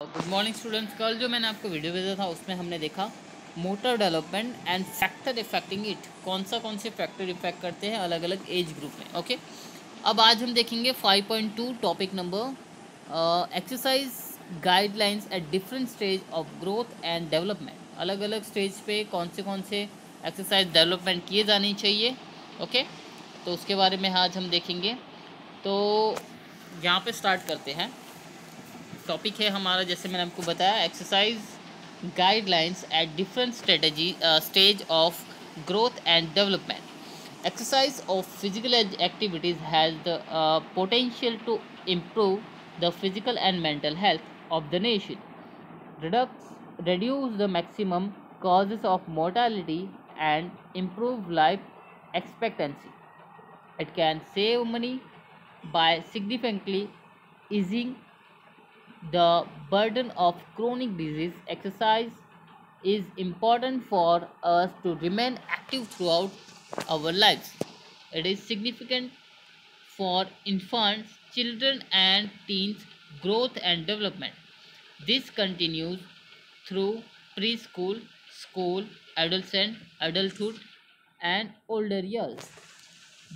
Good morning students कल जो मैंने आपको वीडियो भेजा था, उसमें हमने देखा motor development and factor affecting it कौन सा, कौन से फैक्टर इफ़ेक्ट करते हैं अलग अलग एज ग्रुप में ओके अब आज हम देखेंगे 5.2 topic number exercise guidelines at different stage of growth and development अलग अलग स्टेज पे कौन से कौन से एक्सरसाइज डेवलपमेंट किए जाने चाहिए ओके तो उसके बारे में आज हम देखेंगे। तो यहाँ पे स्टार्ट करते हैं। टॉपिक है हमारा, जैसे मैंने आपको बताया exercise guidelines at different strategy stage of growth and development exercise of physical activities has the potential to improve the physical and mental health of the nation reduce reduce the maximum causes of mortality and improve life expectancy. It can save money by significantly easing the burden of chronic disease exercise is important for us to remain active throughout our lives. It is significant for infants children and teens growth and development. This continues through preschool school adolescent adulthood and older years.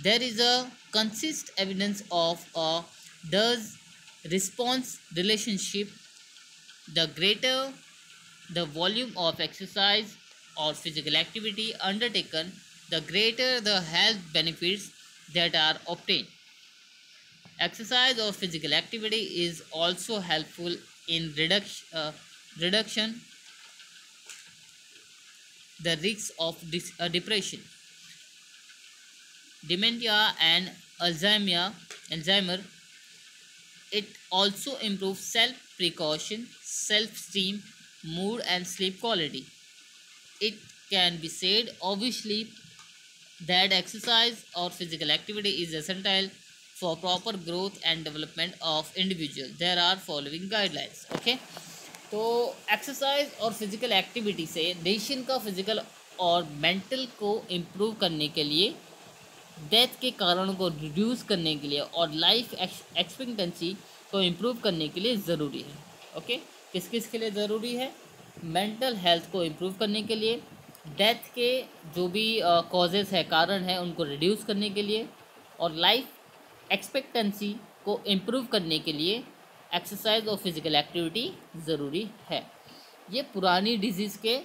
There is a consist evidence of a does response relationship the greater the volume of exercise or physical activity undertaken the greater the health benefits that are obtained. Exercise or physical activity is also helpful in reduction uh, reduction the risks of uh, depression. Dementia and alzheimer alzheimer it also improves self precaution, self esteem, mood, and sleep quality. It can be said obviously that exercise or physical activity is essential for proper growth and development of individual. There are following guidelines. Okay. तो exercise और physical activity से nation का physical और mental को improve करने के लिए death के कारणों को रिड्यूस करने के लिए और लाइफ एक्सपेक्टेंसी को इम्प्रूव करने के लिए ज़रूरी है। ओके किस किस के लिए ज़रूरी है? मेंटल हेल्थ को इम्प्रूव करने के लिए डेथ के जो भी कॉजेज़ है, कारण है, उनको रिड्यूस करने के लिए और लाइफ एक्सपेक्टेंसी को इम्प्रूव करने के लिए एक्सरसाइज और फ़िज़िकल एक्टिविटी ज़रूरी है। ये पुरानी डिज़ीज़ के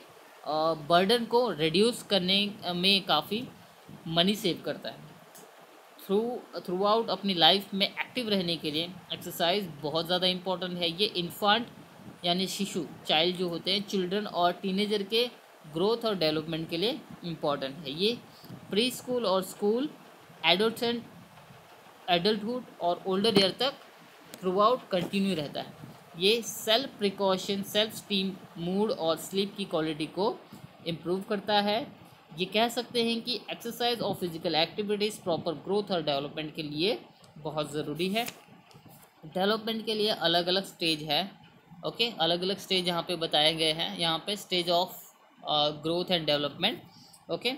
बर्डन को रिड्यूस करने में काफ़ी मनी सेव करता है। थ्रू थ्रू आउट अपनी लाइफ में एक्टिव रहने के लिए एक्सरसाइज बहुत ज़्यादा इंपॉर्टेंट है। ये इन्फांट यानी शिशु चाइल्ड जो होते हैं चिल्ड्रन और टीनेजर के ग्रोथ और डेवलपमेंट के लिए इंपॉर्टेंट है। ये प्री स्कूल और स्कूल एडोलसेंट एडल्टहुड और ओल्डर ईयर तक थ्रू आउट कंटिन्यू रहता है। ये self precaution self esteem mood और स्लीप की क्वालिटी को इम्प्रूव करता है। ये कह सकते हैं कि एक्सरसाइज और फ़िज़िकल एक्टिविटीज़ प्रॉपर ग्रोथ और डेवलपमेंट के लिए बहुत ज़रूरी है। डेवलपमेंट के लिए अलग अलग स्टेज है ओके अलग अलग स्टेज यहाँ पे बताए गए हैं। यहाँ पे stage of growth and development okay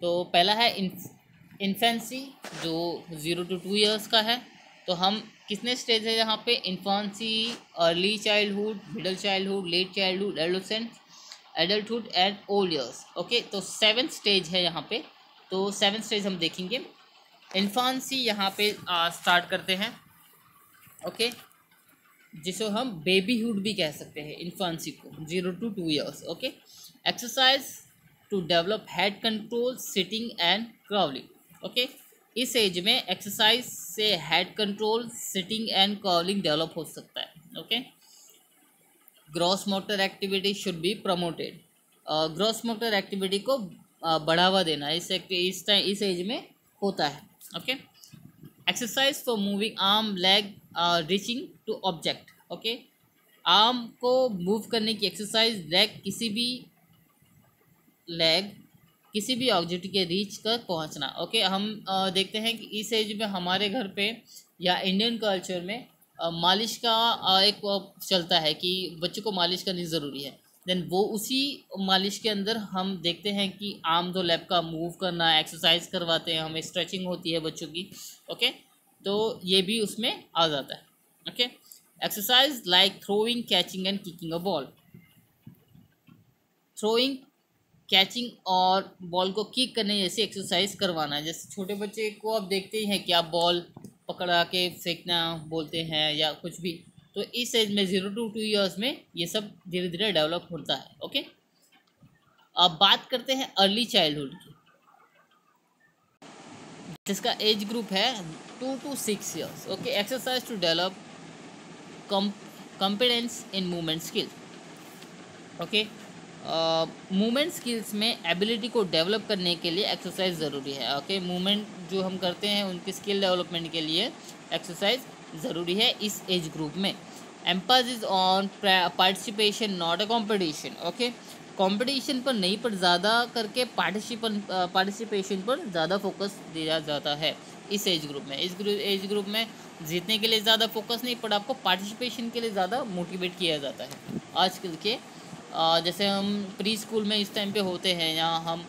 तो पहला है इन्फेंसी जो ज़ीरो टू टू ईयर्स का है। तो हम कितने स्टेज है यहाँ पे? Infancy early childhood middle childhood late childhood adolescent adulthood and old years okay तो सेवन स्टेज है यहाँ पे. तो सेवन स्टेज हम देखेंगे. इन्फांसी यहाँ पे स्टार्ट करते हैं. ओके जिसको हम बेबीहुड भी कह सकते हैं इन्फांसी को. Zero to two years okay exercise to develop head control sitting and crawling okay इस एज में एक्सरसाइज से head control sitting and crawling develop हो सकता है. Okay okay? Gross motor activity should be promoted gross motor activity को uh, बढ़ावा देना इस इस टाइम इस एज में होता है okay exercise for moving arm leg reaching to object okay arm को मूव करने की एक्सरसाइज लेग किसी भी लेग किसी भी ऑब्जेक्ट के रीच कर पहुँचना ओके हम uh, देखते हैं कि इस एज में हमारे घर पे या इंडियन कल्चर में मालिश का एक चलता है कि बच्चे को मालिश करनी ज़रूरी है। देन वो उसी मालिश के अंदर हम देखते हैं कि आम दो लैब का मूव करना एक्सरसाइज करवाते हैं, हमें स्ट्रेचिंग होती है बच्चों की ओके तो ये भी उसमें आ जाता है okay exercise like throwing catching and kicking a ball throwing catching और बॉल को किक करने जैसी एक्सरसाइज करवाना है। जैसे छोटे बच्चे को आप देखते ही हैं कि आप बॉल पकड़ा के फेंकना बोलते हैं या कुछ भी तो इस एज में ज़ीरो टू टू ईयर्स में ये सब धीरे धीरे डेवलप होता है ओके अब बात करते हैं अर्ली चाइल्डहुड की। जिसका एज ग्रुप है two to six years okay exercise to develop confidence in movement skill okay movement skills में एबिलिटी को डेवलप करने के लिए एक्सरसाइज ज़रूरी है ओके? मूवमेंट जो हम करते हैं उनकी स्किल डेवलपमेंट के लिए एक्सरसाइज ज़रूरी है इस एज ग्रुप में। Emphasis on participation not a competition okay competition पर नहीं, पर ज़्यादा करके पार्टिसिपन पार्टिसिपेशन पर ज़्यादा फोकस दिया जाता है इस एज ग्रुप में। इस ग्रुप एज ग्रुप में जीतने के लिए ज़्यादा फोकस नहीं, पर आपको पार्टिसिपेशन के लिए ज़्यादा मोटिवेट किया जाता है। आजकल के जैसे हम प्री स्कूल में इस टाइम पे होते हैं, या हम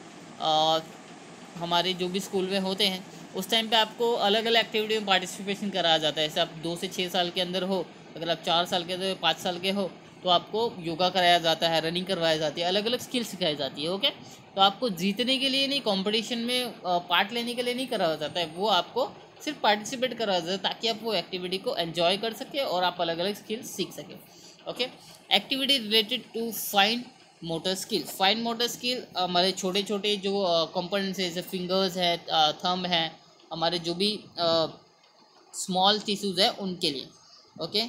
हमारे जो भी स्कूल में होते हैं, उस टाइम पे आपको अलग अलग एक्टिविटी में पार्टिसिपेशन कराया जाता है। जैसे आप दो से छः साल के अंदर हो, अगर आप चार साल के तो पाँच साल के हो तो आपको योगा कराया जाता है रनिंग करवाई जाती है अलग अलग स्किल सिखाई जाती है ओके तो आपको जीतने के लिए नहीं कंपटीशन में पार्ट लेने के लिए नहीं कराया जाता है, वो आपको सिर्फ़ पार्टिसिपेट कराया जाता है, ताकि आप वो एक्टिविटी को एन्जॉय कर सके और आप अलग अलग स्किल्स सीख सकें। Okay activity related to fine motor skill fine motor skill हमारे छोटे छोटे जो कंपोनेंट्स है, जैसे फिंगर्स है थम है, हमारे जो भी स्मॉल टिश्यूज़ है, उनके लिए। ओके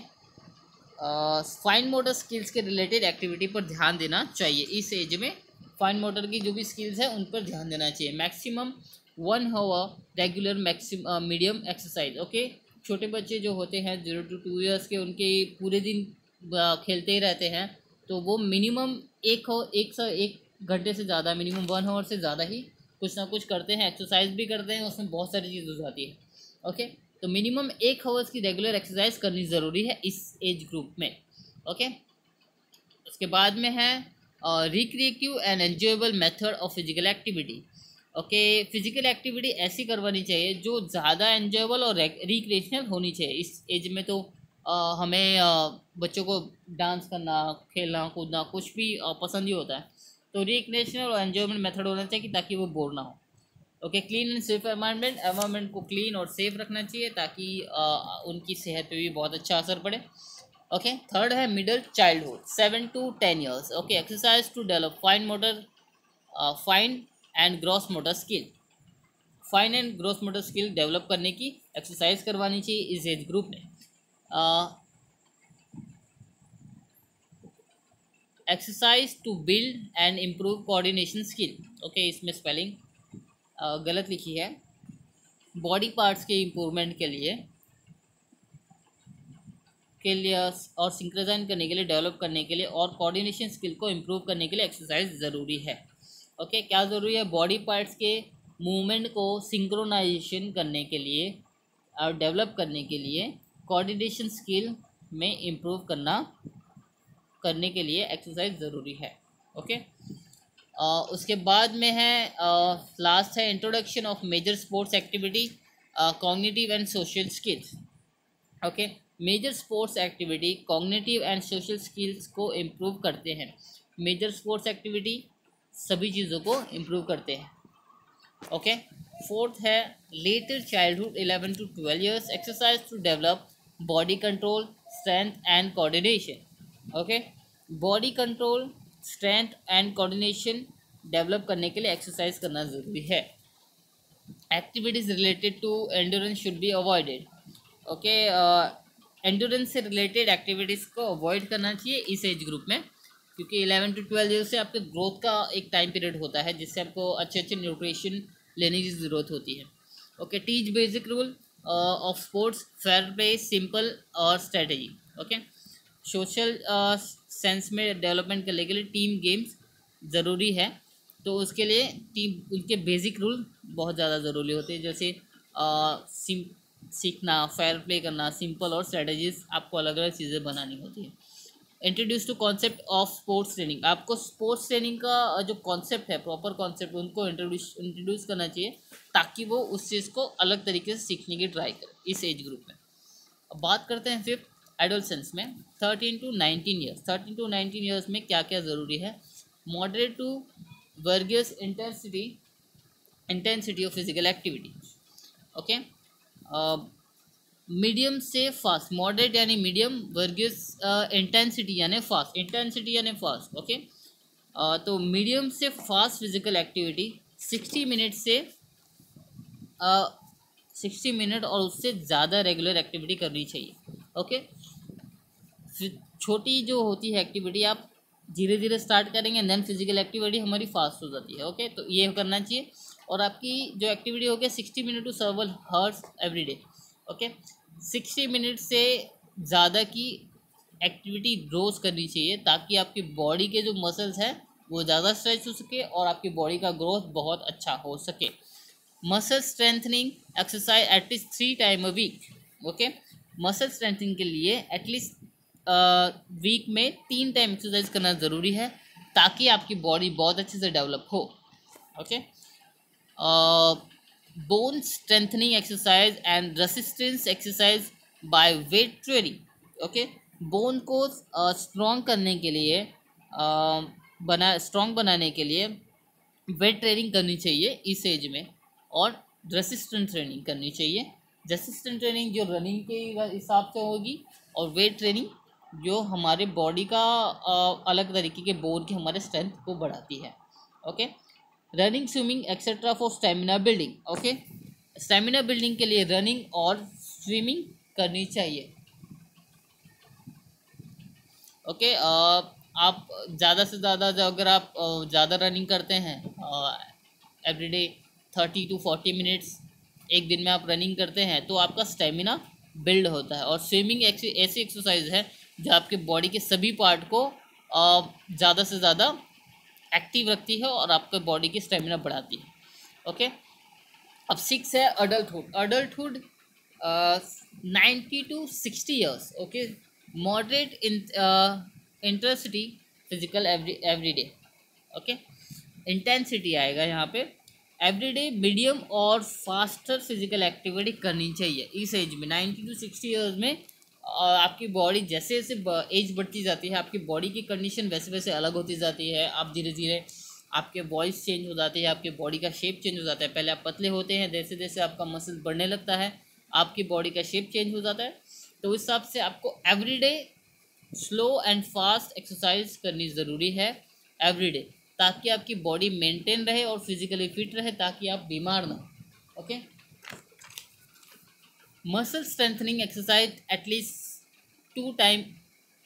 फाइन मोटर स्किल्स के रिलेटेड एक्टिविटी पर ध्यान देना चाहिए। इस एज में फाइन मोटर की जो भी स्किल्स है, उन पर ध्यान देना चाहिए। Maximum one hour regular maxim medium exercise okay छोटे बच्चे जो होते हैं ज़ीरो टू टू ईयर्स के, उनके पूरे दिन खेलते ही रहते हैं तो वो मिनिमम एक हो, एक सौ एक घंटे से ज़्यादा मिनिमम वन आवर से ज़्यादा ही कुछ ना कुछ करते हैं एक्सरसाइज भी करते हैं, उसमें बहुत सारी चीज़ हो जाती है ओके तो मिनिमम एक आवर्स की रेगुलर एक्सरसाइज करनी ज़रूरी है इस एज ग्रुप में ओके उसके बाद में है recreative and enjoyable method of physical activity okay physical activity ऐसी करवानी चाहिए जो ज़्यादा एन्जॉयबल और रिक्रिएशनल होनी चाहिए इस एज में तो हमें बच्चों को डांस करना, खेलना, कूदना, कुछ भी पसंद ही होता है। तो रिक्रिएशनल और एन्जॉयमेंट मेथड होना चाहिए ताकि वो बोर ना हो। Okay clean and safe environment environment को क्लीन और सेफ़ रखना चाहिए ताकि उनकी सेहत पे भी बहुत अच्छा असर पड़े। ओके थर्ड है middle childhood seven to ten years okay exercise to develop fine motor fine and gross motor skill fine and gross motor skill develop करने की एक्सरसाइज करवानी चाहिए इस एज ग्रुप में। Exercise to build and improve coordination skill okay इसमें spelling गलत लिखी है। बॉडी पार्ट्स के इम्प्रूवमेंट के लिए के लिए और सिंक्रोजाइन करने के लिए डेवलप करने के लिए और कोऑर्डिनेशन स्किल को इम्प्रूव करने के लिए एक्सरसाइज ज़रूरी है। ओके okay, क्या ज़रूरी है? बॉडी पार्ट्स के मूवमेंट को सिंक्रोनाइजेशन करने के लिए और डेवलप करने के लिए कोऑर्डिनेशन स्किल में इम्प्रूव करना, करने के लिए एक्सरसाइज ज़रूरी है ओके उसके बाद में है लास्ट है introduction of major sports activity cognitive and social skills okay major sports activity cognitive and social skills को इम्प्रूव करते हैं। मेजर स्पोर्ट्स एक्टिविटी सभी चीज़ों को इम्प्रूव करते हैं ओके फोर्थ है later childhood eleven to twelve years exercise to develop body control strength and coordination okay body control strength and coordination develop करने के लिए एक्सरसाइज करना ज़रूरी है। Activities related to endurance should be avoided okay endurance से related activities को avoid करना चाहिए इस एज ग्रुप में, क्योंकि इलेवन टू ट्वेल्व ईयर से आपके ग्रोथ का एक टाइम पीरियड होता है, जिससे आपको अच्छे अच्छे न्यूट्रिशन लेने की ज़रूरत होती है। Okay teach basic rule of sports fair play simple और स्ट्रेटजी ओके सोशल सेंस में डेवलपमेंट करने के लिए टीम गेम्स ज़रूरी है। तो उसके लिए टीम उनके बेसिक रूल बहुत ज़्यादा ज़रूरी होते हैं। जैसे आ, सीखना फेयर प्ले करना सिंपल और स्ट्रेटजीज आपको अलग अलग चीज़ें बनानी होती है। Introduce to concept of sports training आपको स्पोर्ट्स ट्रेनिंग का जो कॉन्सेप्ट है प्रॉपर कॉन्सेप्ट उनको इंट्रोड्यूस इंट्रोड्यूस करना चाहिए, ताकि वो उस चीज़ को अलग तरीके से सीखने की ट्राई करें, इस एज ग्रुप में। अब बात करते हैं फिफ्थ एडोलसेंस में thirteen to nineteen years thirteen to nineteen years में क्या क्या ज़रूरी है? Moderate to वर्गियस intensity intensity of physical activity okay medium से फास्ट, मॉडरेट यानी मीडियम वर्गियस इंटेंसिटी यानी फास्ट इंटेंसिटी यानी फास्ट ओके तो मीडियम से fast physical activity sixty minute से सिक्सटी मिनट और उससे ज़्यादा रेगुलर एक्टिविटी करनी चाहिए ओके छोटी जो होती है एक्टिविटी आप धीरे धीरे स्टार्ट करेंगे देन फ़िज़िकल एक्टिविटी हमारी फास्ट हो जाती है ओके तो ये करना चाहिए और आपकी जो एक्टिविटी होगी sixty minute to several hours every day okay sixty minute से ज़्यादा की एक्टिविटी रोज़ करनी चाहिए ताकि आपकी बॉडी के जो मसल्स हैं, वो ज़्यादा स्ट्रेच हो सके और आपकी बॉडी का ग्रोथ बहुत अच्छा हो सके। Muscle strengthening exercise at least three time a week okay muscle strengthening के लिए एटलीस्ट वीक में तीन टाइम एक्सरसाइज करना ज़रूरी है ताकि आपकी बॉडी बहुत अच्छे से डेवलप हो okay bone strengthening exercise and resistance exercise by weight training okay bone को स्ट्रॉन्ग uh, करने के लिए uh, बना स्ट्रॉन्ग बनाने के लिए वेट ट्रेनिंग करनी चाहिए इस एज में और रेसिस्टेंट ट्रेनिंग करनी चाहिए। रेसिस्टेंट ट्रेनिंग जो रनिंग के हिसाब से होगी और वेट ट्रेनिंग जो हमारे बॉडी का uh, अलग तरीके के बोन की हमारे स्ट्रेंथ को बढ़ाती है okay running swimming etcetera for stamina building okay stamina building के लिए रनिंग और स्विमिंग करनी चाहिए। ओके okay, आप ज़्यादा से ज़्यादा जो अगर आप ज़्यादा रनिंग करते हैं everyday thirty to forty minutes एक दिन में आप रनिंग करते हैं तो आपका स्टेमिना बिल्ड होता है। और स्विमिंग ऐसी एक्सरसाइज है जो आपके बॉडी के सभी पार्ट को ज़्यादा से ज़्यादा एक्टिव रखती है और आपके बॉडी की स्टेमिना बढ़ाती है। ओके अब सिक्स है adulthood adulthood ninety to sixty years okay moderate intensity physical every every day okay intensity आएगा यहाँ पे। एवरी डे मीडियम और फास्टर फ़िज़िकल एक्टिविटी करनी चाहिए। इस एज में नाइन्टी टू सिक्सटी ईयर्स में आपकी बॉडी जैसे जैसे एज बढ़ती जाती है, आपकी बॉडी की कंडीशन वैसे वैसे अलग होती जाती है। आप धीरे धीरे आपके वॉइस चेंज हो जाती है, आपके बॉडी का शेप चेंज हो जाता है। पहले आप पतले होते हैं, जैसे जैसे आपका मसल बढ़ने लगता है, आपकी बॉडी का शेप चेंज हो जाता है। तो उस हिसाब से आपको everyday slow and fast exercise करनी ज़रूरी है एवरीडे ताकि आपकी बॉडी मेंटेन रहे और फिजिकली फिट रहे, ताकि आप बीमार ना okay muscle strengthening exercise at least two time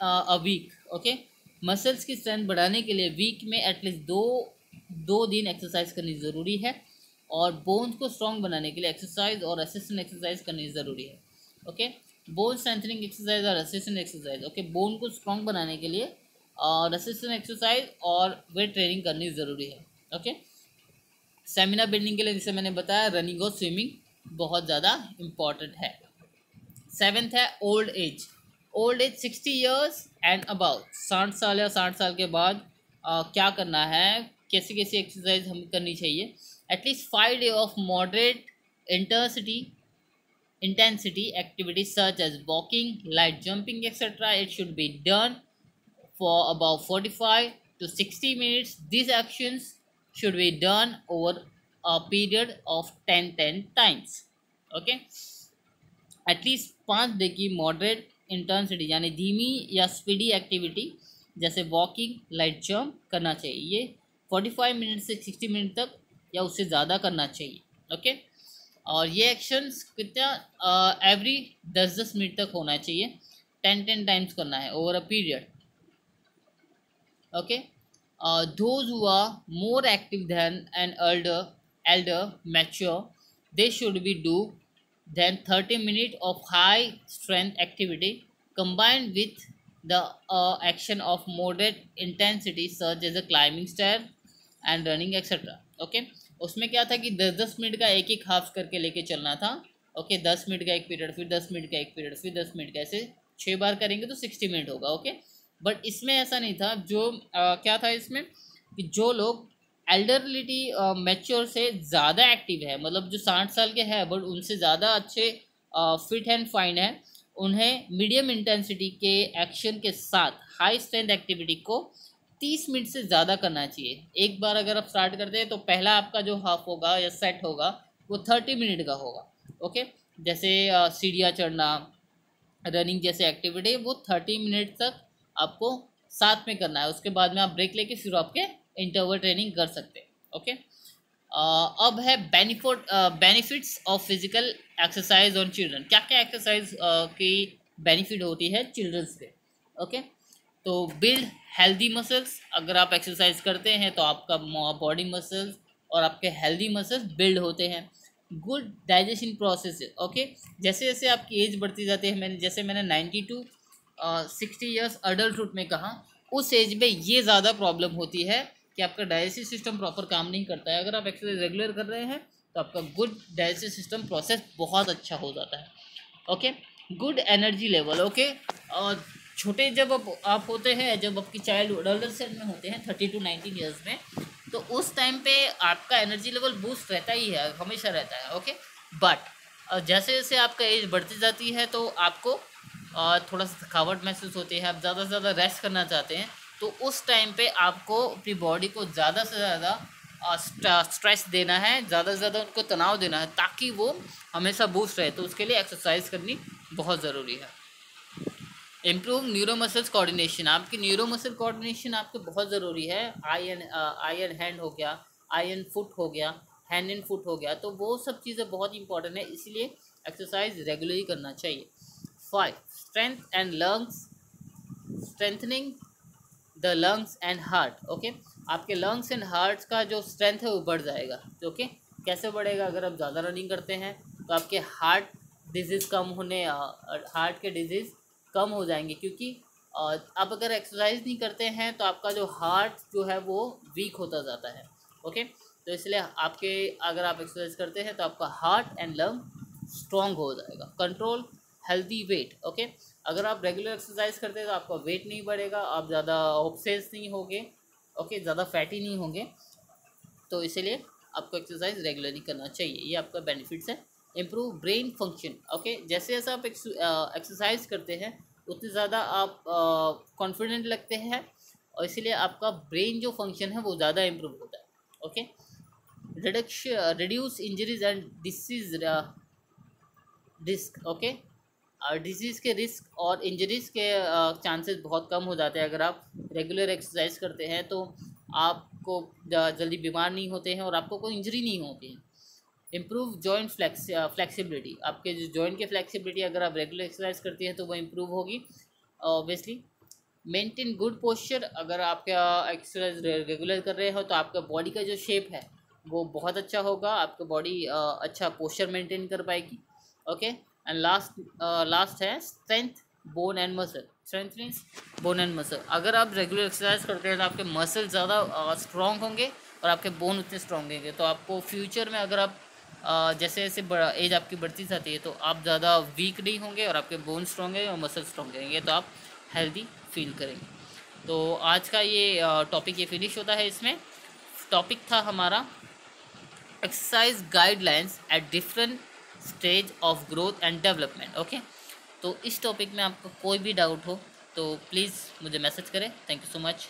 a week okay muscles की स्ट्रेंथ बढ़ाने के लिए वीक में एटलीस्ट दो दो दिन एक्सरसाइज करनी ज़रूरी है और बोन्स को स्ट्रॉन्ग बनाने के लिए एक्सरसाइज और असिस्टेंट एक्सरसाइज करनी ज़रूरी है ओके बोन स्ट्रेंथनिंग एक्सरसाइज और असिस्टेंट एक्सरसाइज ओके बोन को स्ट्रॉन्ग बनाने के लिए और असिस्टेंट एक्सरसाइज और वेट ट्रेनिंग करनी ज़रूरी है ओके सेमिनार बिल्डिंग के लिए जैसे मैंने बताया रनिंग और स्विमिंग बहुत ज़्यादा इंपॉर्टेंट है। सेवेंथ है old age old age sixty years and about साठ साल या साठ साल के बाद आ, क्या करना है? कैसी कैसी एक्सरसाइज हम करनी चाहिए? At least five day of moderate intensity intensity activity such as walking light jumping etcetera it should be done for about forty five to sixty minutes this actions should be done over a period of 10 10 times, okay? At least पाँच day की moderate intensity यानी धीमी या speedy activity जैसे walking light jump करना चाहिए। ये forty five minute से सिक्सटी मिनट तक या उससे ज़्यादा करना चाहिए ओके और ये एक्शंस कितना एवरी दस दस मिनट तक होना चाहिए। टेन टेन टाइम्स करना है over a period okay those हुआ more active than and elder elder mature they should be do then 30 minutes of high strength activity combined with the uh, action of moderate intensity such as a climbing stair and running etc okay उसमें क्या था कि दस दस minute का एक एक half करके लेके चलना था ओके okay, दस मिनट का एक पीरियड फिर दस मिनट का एक पीरियड फिर दस मिनट का ऐसे छः बार करेंगे तो सिक्सटी मिनट होगा ओके okay? बट इसमें ऐसा नहीं था जो आ, क्या था इसमें कि जो लोग एल्डरलिटी मैच्योर uh, से ज़्यादा एक्टिव है। मतलब जो साठ साल के हैं बट उनसे ज़्यादा अच्छे फिट एंड फाइन है। उन्हें मीडियम इंटेंसिटी के एक्शन के साथ हाई स्ट्रेंथ एक्टिविटी को तीस मिनट से ज़्यादा करना चाहिए। एक बार अगर आप स्टार्ट करते हैं तो पहला आपका जो हाफ़ होगा या सेट होगा वो थर्टी मिनट का होगा। ओके जैसे सीढ़ियाँ चढ़ना रनिंग जैसे एक्टिविटी वो थर्टी मिनट तक आपको साथ में करना है। उसके बाद में आप ब्रेक लेके फिर आपके इंटरवल ट्रेनिंग कर सकते हैं ओके अब है benefit benefits of physical exercise on children क्या क्या एक्सरसाइज की बेनिफिट होती है चिल्ड्रंस पे ओके तो बिल्ड हेल्दी मसल्स अगर आप एक्सरसाइज करते हैं तो आपका बॉडी मसल्स और आपके हेल्दी मसल्स बिल्ड होते हैं। गुड डाइजेशन प्रोसेस ओके जैसे जैसे आपकी एज बढ़ती जाती है, मैंने, जैसे मैंने ninety to sixty years adult में कहा, उस एज में ये ज़्यादा प्रॉब्लम होती है कि आपका डाइजेस्टिव सिस्टम प्रॉपर काम नहीं करता है। अगर आप एक्सरसाइज रेगुलर कर रहे हैं तो आपका गुड डाइजेस्टिव सिस्टम प्रोसेस बहुत अच्छा हो जाता है। Okay good energy level okay और छोटे जब आप, आप होते हैं जब आपकी चाइल्ड अडल्ट में होते हैं थर्टी टू नाइनटीन ईयर्स में तो उस टाइम पे आपका एनर्जी लेवल बूस्ट रहता ही है हमेशा रहता है ओके बट जैसे जैसे आपका एज बढ़ती जाती है तो आपको थोड़ा सा थकावट महसूस होती है। आप ज़्यादा से ज़्यादा रेस्ट करना चाहते हैं तो उस टाइम पे आपको अपनी बॉडी को ज़्यादा से ज़्यादा स्ट्रेस देना है, ज़्यादा से ज़्यादा उनको तनाव देना है, ताकि वो हमेशा बूस्ट रहे। तो उसके लिए एक्सरसाइज करनी बहुत ज़रूरी है। इम्प्रूव न्यूरो मसल्स कोऑर्डिनेशन आपकी न्यूरो मसल कोऑर्डिनेशन आपके बहुत ज़रूरी है। Eye and eye and hand हो गया आई एन फुट हो गया हैंड एंड फुट हो गया तो वो सब चीज़ें बहुत इंपॉर्टेंट है, इसलिए एक्सरसाइज रेगुलरली करना चाहिए। Five strength and lungs strengthening the lungs and heart okay आपके लंग्स एंड हार्ट का जो स्ट्रेंथ है वो बढ़ जाएगा ओके कैसे बढ़ेगा? अगर आप ज़्यादा रनिंग करते हैं तो आपके हार्ट डिज़ीज़ कम होने हार्ट के डिज़ीज़ कम हो जाएँगे, क्योंकि आप अगर एक्सरसाइज नहीं करते हैं तो आपका जो हार्ट जो है वो वीक होता जाता है ओके तो इसलिए आपके, अगर आप एक्सरसाइज करते हैं तो आपका हार्ट एंड लंग स्ट्रॉन्ग हो जाएगा। कंट्रोल हेल्दी वेट ओके अगर आप रेगुलर एक्सरसाइज करते हैं तो आपका वेट नहीं बढ़ेगा, आप ज़्यादा ऑप्सेस नहीं होंगे ओके ज़्यादा फैटी नहीं होंगे। तो इसीलिए आपको एक्सरसाइज रेगुलरली करना चाहिए। ये आपका बेनिफिट्स है। इम्प्रूव ब्रेन फ़ंक्शन ओके जैसे जैसे आप एक्सरसाइज करते हैं, उतने ज़्यादा आप कॉन्फिडेंट लगते हैं और इसीलिए आपका ब्रेन जो फ़ंक्शन है वो ज़्यादा इम्प्रूव होता है okay reduction reduce injuries and disease risk okay disease के रिस्क और इंजरीज़ के चांसेस बहुत कम हो जाते हैं। अगर आप रेगुलर एक्सरसाइज करते हैं तो आपको जल्दी बीमार नहीं होते हैं और आपको कोई इंजरी नहीं होती है। इम्प्रूव जॉइंट फ्लैक्स फ्लैक्सीबिलिटी आपके जो जॉइंट की फ्लैक्सीबिलिटी अगर आप रेगुलर एक्सरसाइज करती हैं तो वो इम्प्रूव होगी। ऑब्वियसली मेंटेन गुड पोस्चर अगर आपका एक्सरसाइज रेगुलर कर रहे हो तो आपका बॉडी का जो शेप है, वो बहुत अच्छा होगा। आपका बॉडी अच्छा पोस्चर मेंटेन कर पाएगी। ओके एंड लास्ट लास्ट है strength bone and muscle strength means bone and muscle अगर आप रेगुलर एक्सरसाइज करते हैं तो आपके मसल ज़्यादा स्ट्रॉन्ग होंगे और आपके बोन उतने स्ट्रॉन्ग होंगे। तो आपको फ्यूचर में अगर आप जैसे जैसे एज आपकी बढ़ती जाती है तो आप ज़्यादा वीक नहीं होंगे और आपके बोन स्ट्रॉन्ग है और मसल स्ट्रॉन्ग रहेंगे। तो आप हेल्दी फील करेंगे। तो आज का ये टॉपिक ये फिनिश होता है इसमें। टॉपिक था हमारा exercise guidelines at different stage of growth and development okay तो इस टॉपिक में आपका कोई भी डाउट हो तो प्लीज़ मुझे मैसेज करें. Thank you so much